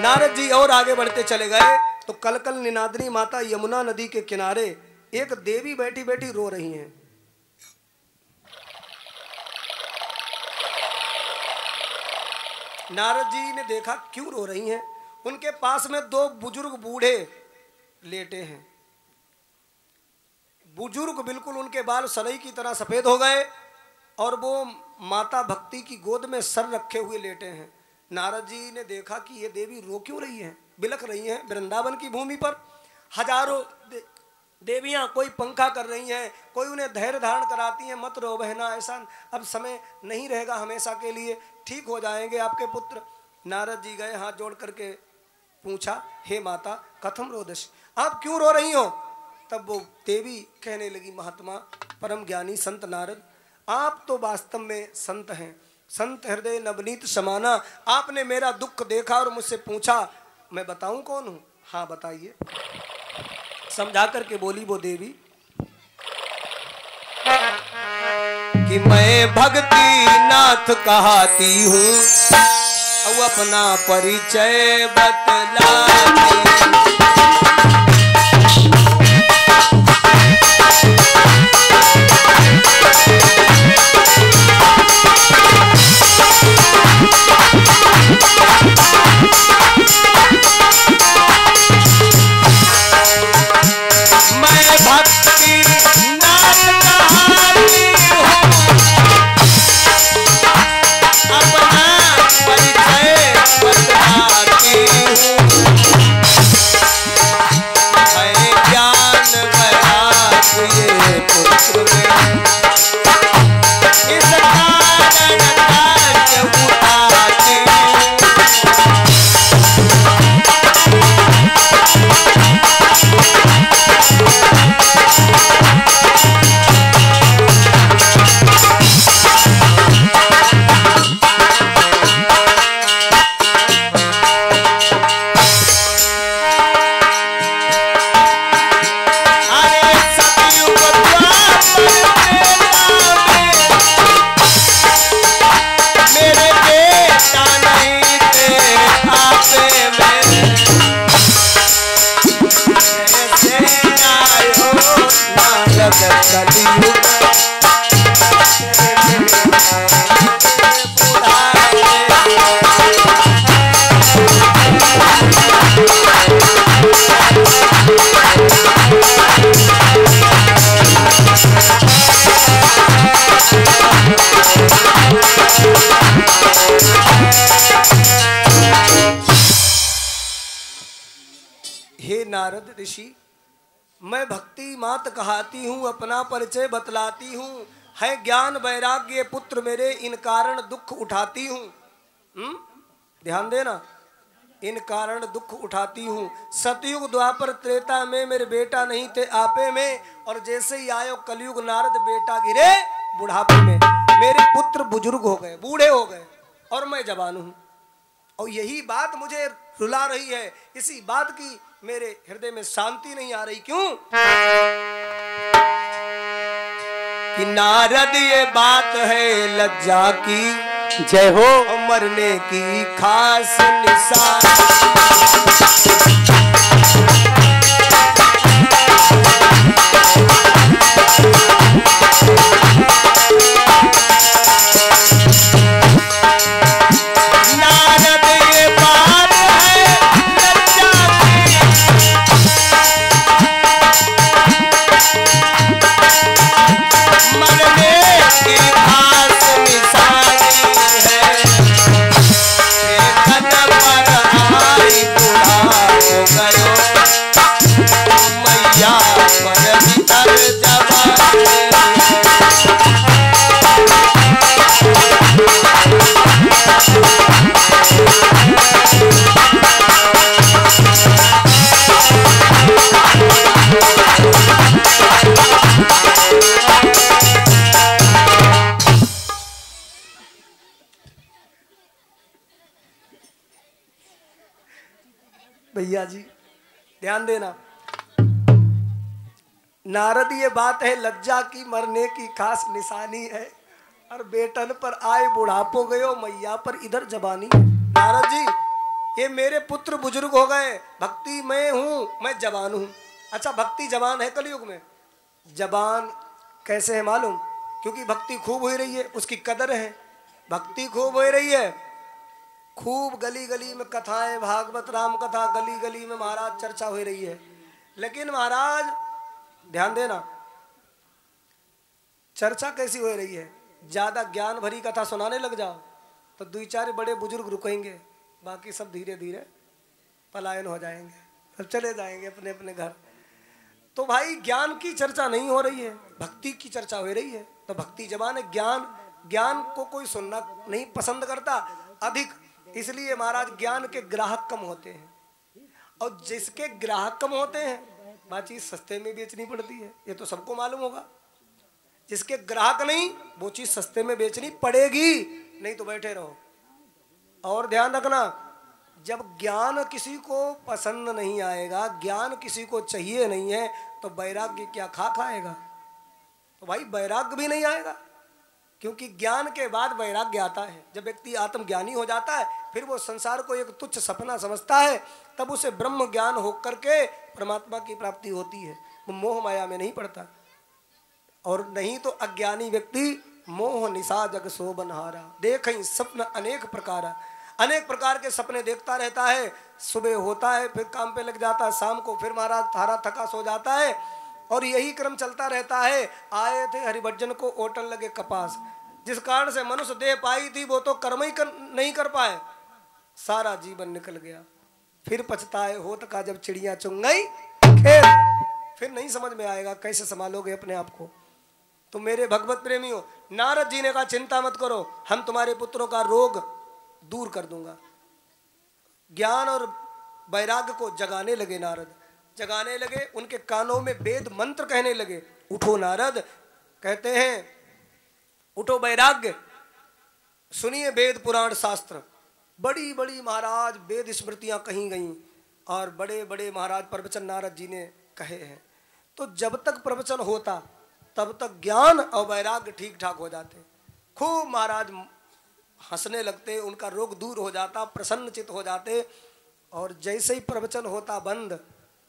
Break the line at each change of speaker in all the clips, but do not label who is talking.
नारद जी और आगे बढ़ते चले गए तो कलकल निनादनी माता यमुना नदी के किनारे एक देवी बैठी बैठी रो रही हैं। नारद जी ने देखा क्यों रो रही हैं? उनके पास में दो बुज़ुर्ग बूढ़े लेटे हैं। बुज़ुर्ग बिल्कुल उनके बाल सरई की तरह सफ़ेद हो गए और वो माता भक्ति की गोद में सर रखे हुए लेटे हैं। नारद जी ने देखा कि ये देवी रो क्यों रही हैं? बिलख रही हैं वृंदावन की भूमि पर। हज़ारों दे, देवियाँ कोई पंखा कर रही हैं कोई उन्हें धैर्य धारण कराती हैं मत रो बहना ऐसा अब समय नहीं रहेगा हमेशा के लिए। ठीक हो जाएँगे आपके पुत्र। नारद जी गए हाथ जोड़ करके पूछा हे माता कथम रोदश आप क्यों रो रही हो? तब वो देवी कहने लगी महात्मा परम ज्ञानी संत नारद आप तो वास्तव में संत हैं। संत हृदय नवनीत समाना, आपने मेरा दुख देखा और मुझसे पूछा, मैं बताऊँ कौन हूँ? हाँ बताइए। समझा करके बोली वो देवी कि मैं भक्ति नाथ कहती हूँ, अपना परिचय बतलाती नारद ऋषि मैं भक्ति मात कहती हूँ, अपना परिचय बतलाती हूँ। है ज्ञान वैराग्य पुत्र मेरे, इन कारण दुख उठाती हूँ। हम्म? ध्यान देना। इन कारण दुख उठाती हूँ। सतयुग द्वापर त्रेता में मेरे बेटा नहीं थे आपे में, और जैसे ही आयो कलयुग नारद बेटा गिरे बुढ़ापे में। मेरे पुत्र बुज़ुर्ग हो गए, बूढ़े हो गए, और मैं जवान हूँ। और यही बात मुझे रुला रही है। इसी बात की मेरे हृदय में शांति नहीं आ रही। क्यों? कि नारद ये बात है लज्जा की।
जय हो।
मरने की खास निशान। भैया जी, ध्यान देना। नारद, ये बात है, लज्जा की, मरने की खास निशानी है। और बेटन पर आए बुढ़ापो गयो मैया पर इधर जबानी। नारद जी, ये मेरे पुत्र बुज़ुर्ग हो गए। भक्ति मैं हूँ, मैं जवान हूँ। अच्छा भक्ति जवान है कलयुग में? जवान कैसे है मालूम? क्योंकि भक्ति खूब हो रही है, उसकी कदर है। भक्ति खूब हो रही है। खूब गली गली में कथाएँ, भागवत राम कथा गली गली में महाराज चर्चा हो रही है। लेकिन महाराज, ध्यान देना, चर्चा कैसी हो रही है? ज़्यादा ज्ञान भरी कथा सुनाने लग जाओ तो दो चार बड़े बुज़ुर्ग रुकेंगे, बाकी सब धीरे धीरे पलायन हो जाएँगे, सब चले जाएँगे अपने अपने घर। तो भाई, ज्ञान की चर्चा नहीं हो रही है, भक्ति की चर्चा हो रही है तो भक्ति जबान है, ज्ञान ज्ञान को कोई सुनना नहीं पसंद करता, अधिक इसलिए महाराज, ज्ञान के ग्राहक कम होते हैं। और जिसके ग्राहक कम होते हैं, बात सस्ते में बेचनी पड़ती है, ये तो सबको मालूम होगा। जिसके ग्राहक नहीं, वो चीज़ सस्ते में बेचनी पड़ेगी, नहीं तो बैठे रहो। और ध्यान रखना, जब ज्ञान किसी को पसंद नहीं आएगा, ज्ञान किसी को चाहिए नहीं है तो वैराग्य क्या खा खाएगा? तो भाई, वैराग्य भी नहीं आएगा। क्योंकि ज्ञान के बाद वैराग्य आता है। जब व्यक्ति आत्मज्ञानी हो जाता है, फिर वो संसार को एक तुच्छ सपना समझता है, तब उसे ब्रह्म ज्ञान होकर के परमात्मा की प्राप्ति होती है। वो मोह माया में नहीं पड़ता। और नहीं तो अज्ञानी व्यक्ति मोह निशा जग सो बनहारा देख सपन अनेक प्रकार। अनेक प्रकार के सपने देखता रहता है, सुबह होता है, फिर काम पे लग जाता है, शाम को फिर महाराज थारा थका सो जाता है और यही क्रम चलता रहता है। आए थे हरिभजन को ओटन लगे कपास। जिस कारण से मनुष्य देह पाई थी वो तो कर्म ही कर, नहीं कर पाए। सारा जीवन निकल गया। फिर पछताए होत का जब चिड़िया चुंग गई खेत। फिर नहीं समझ में आएगा कैसे संभालोगे अपने आप को। तो मेरे भगवत प्रेमियों नारद जी ने कहा चिंता मत करो हम तुम्हारे पुत्रों का रोग दूर कर दूँगा। ज्ञान और वैराग्य को जगाने लगे नारद। जगाने लगे, उनके कानों में वेद मंत्र कहने लगे, उठो नारद। कहते हैं, उठो वैराग्य। सुनिए वेद पुराण शास्त्र। बड़ी बड़ी महाराज वेद स्मृतियाँ कही गई और बड़े बड़े महाराज प्रवचन नारद जी ने कहे हैं। तो जब तक प्रवचन होता, तब तक ज्ञान और वैराग्य ठीक ठाक हो जाते। खूब महाराज हंसने लगते, उनका रोग दूर हो जाता, प्रसन्न चित हो जाते और जैसे ही प्रवचन होता बंद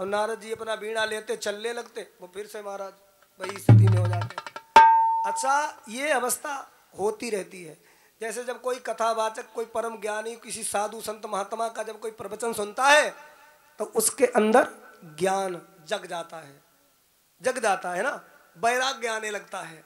और नारद जी अपना बीणा लेते, चलने लगते, वो फिर से महाराज वही स्थिति में हो जाते अच्छा ये अवस्था होती रहती है। जैसे जब कोई कथावाचक, कोई परम ज्ञानी, किसी साधु संत महात्मा का जब कोई प्रवचन सुनता है तो उसके अंदर ज्ञान जग जाता है। जग जाता है ना? वैराग्य आने लगता है।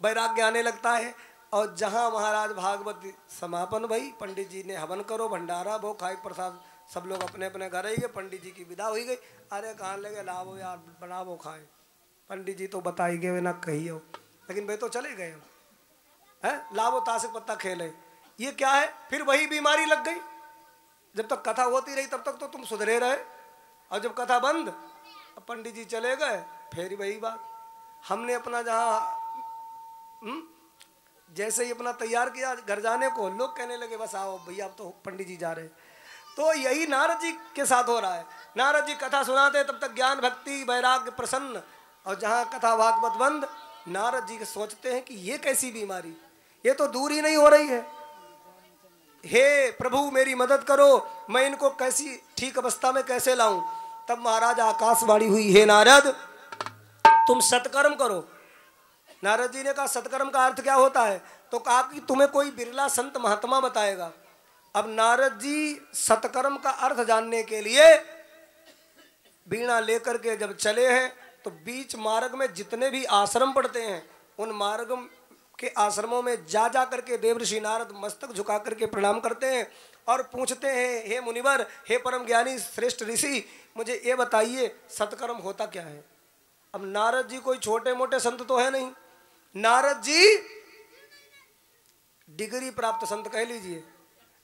वैराग्य आने लगता है और जहाँ महाराज भागवत समापन, भई, पंडित जी ने हवन करो, भंडारा भो खाए प्रसाद सब लोग अपने अपने घर ही गए पंडित जी की विदा हुई गई। अरे कहाँ लगे लाभो यार बनावो खाए। पंडित जी तो बताई गए ना कही हो लेकिन भाई तो चले गए है? लाभो ताशक पत्ता खेले। ये क्या है? फिर वही बीमारी लग गई। जब तक कथा होती रही तब तक तो तुम सुधरे रहे। और जब कथा बंद पंडित जी चले गए फिर वही बात। हमने अपना जहाँ हम्म, जैसे ही अपना तैयार किया घर जाने को लोग कहने लगे बस आओ भैया अब तो पंडित जी जा रहे तो यही नारद जी के साथ हो रहा है। नारद जी कथा सुनाते तब तक ज्ञान भक्ति वैराग्य प्रसन्न, और जहाँ कथा भागवत बंद, नारद जी सोचते हैं कि ये कैसी बीमारी? ये तो दूर ही नहीं हो रही है। हे प्रभु, मेरी मदद करो, मैं इनको कैसी ठीक अवस्था में कैसे लाऊं? तब महाराज आकाशवाणी हुई, हे नारद, तुम सत्कर्म करो। नारद जी ने कहा, सत्कर्म का अर्थ क्या होता है? तो कहा कि तुम्हें कोई बिरला संत महात्मा बताएगा। अब नारद जी सतकर्म का अर्थ जानने के लिए बीणा लेकर के जब चले हैं तो बीच मार्ग में जितने भी आश्रम पड़ते हैं, उन मार्ग के आश्रमों में जा जा करके देवऋषि नारद मस्तक झुका करके प्रणाम करते हैं और पूछते हैं, हे मुनिवर, हे परम ज्ञानी, श्रेष्ठ ऋषि, मुझे ये बताइए, सतकर्म होता क्या है? अब नारद जी कोई छोटे मोटे संत तो है नहीं। नारद जी, डिग्री प्राप्त संत कह लीजिए।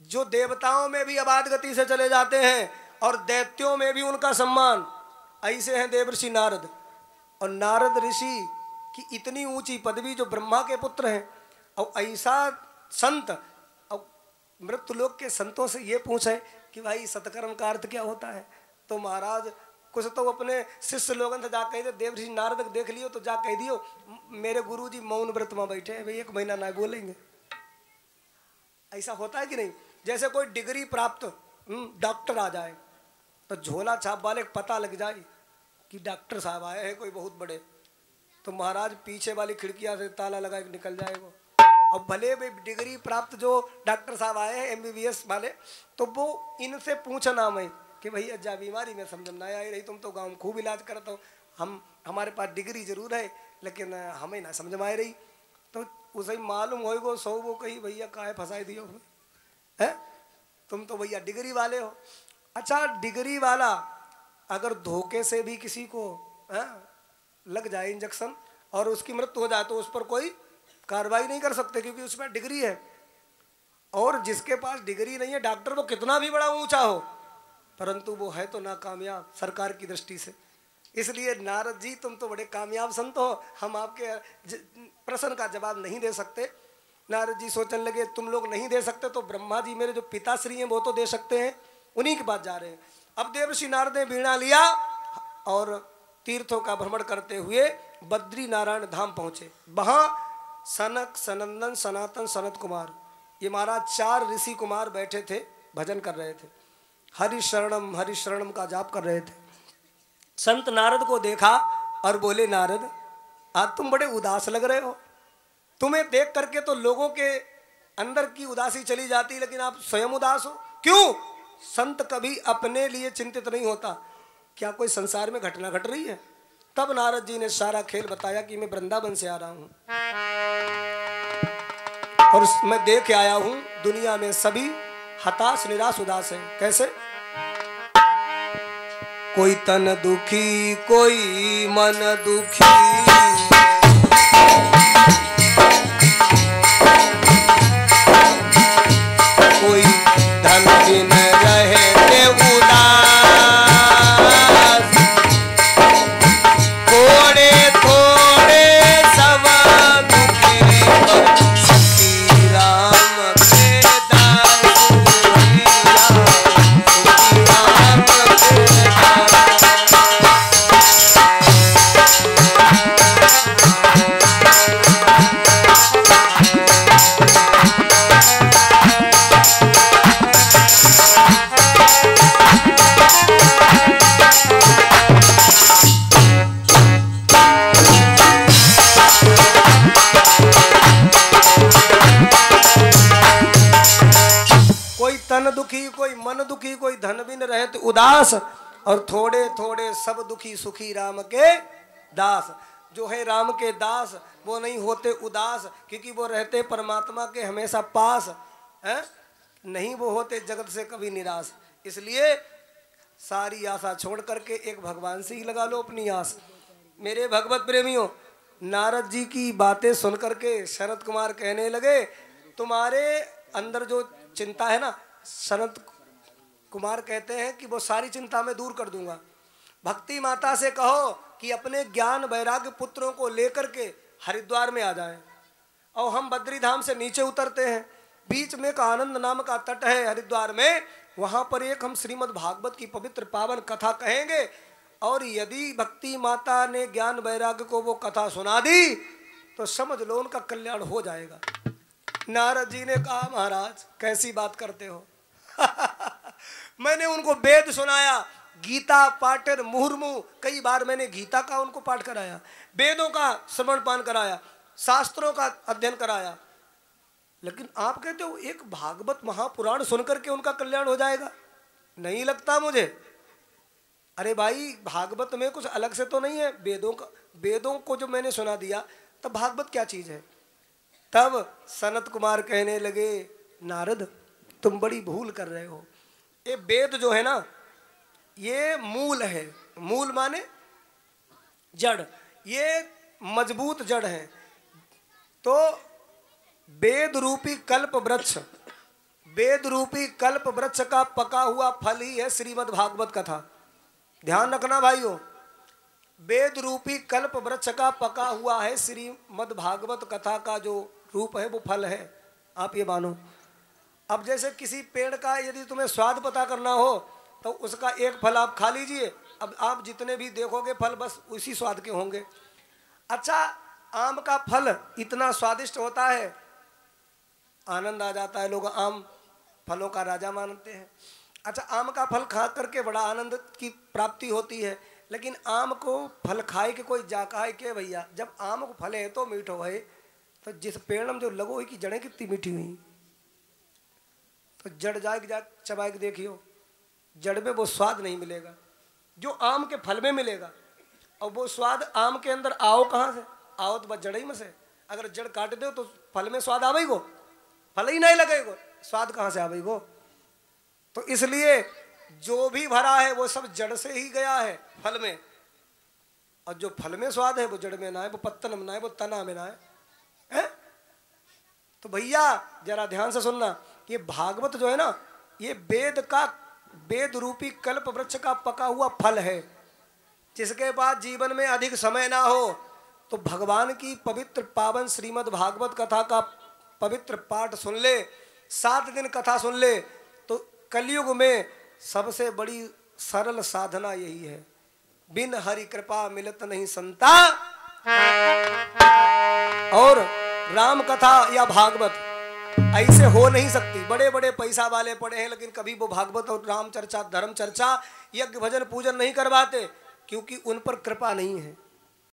जो देवताओं में भी अबाध गति से चले जाते हैं और दैत्यों में भी उनका सम्मान। ऐसे हैं देव ऋषि नारद। और नारद ऋषि की इतनी ऊँची पदवी जो ब्रह्मा के पुत्र हैं, और ऐसा संत, और मृत्यु लोक के संतों से ये पूछे कि भाई सतकर्म का अर्थ क्या होता है? तो महाराज, कुछ तो अपने शिष्य लोगों से जा कह दे देव ऋषि नारद देख लियो तो जा कह दियो, मेरे गुरु जी मौन व्रत में बैठे हैं, भाई एक महीना ना बोलेंगे। ऐसा होता है कि नहीं? जैसे कोई डिग्री प्राप्त हम्म, डॉक्टर आ जाए तो झोला छाप वाले पता लग जाए कि डॉक्टर साहब आए हैं कोई बहुत बड़े। तो महाराज पीछे वाली खिड़कियाँ से ताला लगा के निकल जाए वो। और भले भी डिग्री प्राप्त जो डॉक्टर साहब आए हैं एमबीबीएस वाले तो वो इनसे पूछना मैं कि भैया जा बीमारी में समझ ना आई रही तुम तो गाँव में खूब इलाज करते हो। हम हमारे पास डिग्री ज़रूर है लेकिन हमें ना समझ में आ रही। उसे मालूम होएगो सो वो कही भैया काहे फंसाई दियो है? तुम तो भैया डिग्री वाले हो। अच्छा डिग्री वाला अगर धोखे से भी किसी को है, लग जाए इंजेक्शन और उसकी मृत्यु हो जाए तो उस पर कोई कार्रवाई नहीं कर सकते क्योंकि उसमें डिग्री है। और जिसके पास डिग्री नहीं है डॉक्टर वो कितना भी बड़ा ऊँचा हो परंतु वो है तो नाकामयाब सरकार की दृष्टि से। इसलिए, नारद जी, तुम तो बड़े कामयाब संत हो। हम आपके प्रश्न का जवाब नहीं दे सकते। नारद जी सोचने लगे, तुम लोग नहीं दे सकते तो ब्रह्मा जी मेरे जो पिताश्री हैं, वो तो दे सकते हैं। उन्हीं के पास जा रहे हैं। अब देवर्षि नारद ने वीणा लिया और तीर्थों का भ्रमण करते हुए बद्री नारायण धाम पहुँचे। वहाँ सनक, सनंदन, सनातन, सनत कुमार, ये महाराज चार ऋषि कुमार बैठे थे, भजन कर रहे थे। हरि शरणम हरि शरणम का जाप कर रहे थे। संत नारद को देखा और बोले, नारद, आज तुम बड़े उदास लग रहे हो। तुम्हें देख करके तो लोगों के अंदर की उदासी चली जाती, लेकिन आप स्वयं उदास हो। क्यों? संत कभी अपने लिए चिंतित नहीं होता। क्या कोई संसार में घटना घट रही है? तब नारद जी ने सारा खेल बताया कि मैं वृंदावन से आ रहा हूँ। और मैं देख आया हूँ, दुनिया में सभी हताश, निराश, उदास है। कैसे? कोई तन दुखी कोई मन दुखी। उदास और थोड़े थोड़े सब दुखी सुखी राम के दास। जो है राम के दास, वो नहीं होते उदास, क्योंकि वो रहते परमात्मा के हमेशा पास, है? नहीं वो होते जगत से कभी निराश। इसलिए सारी आशा छोड़ करके एक भगवान से ही लगा लो अपनी आस। मेरे भगवत प्रेमियों, नारद जी की बातें सुन करके शरद कुमार कहने लगे, तुम्हारे अंदर जो चिंता है ना, शरद कुमार कहते हैं कि वो सारी चिंता मैं दूर कर दूँगा। भक्ति माता से कहो कि अपने ज्ञान वैराग्य पुत्रों को लेकर के हरिद्वार में आ जाएँ। और हम बद्री धाम से नीचे उतरते हैं। बीच में एक आनंद नाम का तट है हरिद्वार में। वहाँ पर एक हम श्रीमद् भागवत की पवित्र पावन कथा कहेंगे। और यदि भक्ति माता ने ज्ञान वैराग्य को वो कथा सुना दी तो समझ लो उनका कल्याण हो जाएगा। नारद जी ने कहा, महाराज, कैसी बात करते हो? मैंने उनको वेद सुनाया, गीता, पाठन, मुहुर्मु, कई बार मैंने गीता का उनको पाठ कराया, वेदों का श्रवण पान कराया, शास्त्रों का अध्ययन कराया। लेकिन आप कहते हो, एक भागवत महापुराण सुनकर के उनका कल्याण हो जाएगा? नहीं लगता मुझे। अरे भाई, भागवत में कुछ अलग से तो नहीं है। वेदों का, वेदों को जो मैंने सुना दिया, तब भागवत क्या चीज़ है? तब सनत कुमार कहने लगे, नारद, तुम बड़ी भूल कर रहे हो। ये वेद जो है ना, ये मूल है। मूल माने जड़। ये मज़बूत जड़ है। तो वेद रूपी कल्प वृक्ष, वेद रूपी कल्प वृक्ष का पका हुआ फल ही है श्रीमद् भागवत कथा। ध्यान रखना भाइयों, वेद रूपी कल्प वृक्ष का पका हुआ है श्रीमद् भागवत कथा का जो रूप है, वो फल है। आप ये मानो। अब जैसे किसी पेड़ का यदि तुम्हें स्वाद पता करना हो तो उसका एक फल आप खा लीजिए। अब आप जितने भी देखोगे, फल बस उसी स्वाद के होंगे। अच्छा आम का फल इतना स्वादिष्ट होता है, आनंद आ जाता है। लोग आम फलों का राजा मानते हैं। अच्छा आम का फल खा करके बड़ा आनंद की प्राप्ति होती है। लेकिन आम को फल खाए के कोई जाका है के भैया? जब आम को फल तो मीठो है। तो जिस पेड़ में जो लगो हुई की जड़ें कितनी मीठी हुई। तो जड़ जाए जा चबाए के देखियो। जड़ में वो स्वाद नहीं मिलेगा। जो आम के फल में मिलेगा और वो स्वाद आम के अंदर आओ कहाँ से? आओ तो बस जड़ ही में से। अगर जड़ काट दो तो फल में स्वाद आवेगी? गो फल ही नहीं लगेगा। स्वाद कहाँ से आवेगी? गो तो इसलिए जो भी भरा है वो सब जड़ से ही गया है फल में। और जो फल में स्वाद है वो जड़ में ना है वो पत्तन में ना है वो तना में ना है, है? तो भैया जरा ध्यान से सुनना। ये भागवत जो है ना, ये वेद का, वेद रूपी कल्प वृक्ष का पका हुआ फल है। जिसके बाद जीवन में अधिक समय ना हो तो भगवान की पवित्र पावन श्रीमद् भागवत कथा का पवित्र पाठ सुन ले, सात दिन कथा सुन ले तो कलयुग में सबसे बड़ी सरल साधना यही है। बिन हरि कृपा मिलत नहीं संता। और राम कथा या भागवत। ऐसे हो नहीं सकती। बड़े बड़े पैसा वाले पड़े हैं, लेकिन कभी वो भागवत और राम चर्चा, धर्म चर्चा, यज्ञ भजन पूजन नहीं करवाते, क्योंकि उन पर कृपा नहीं है।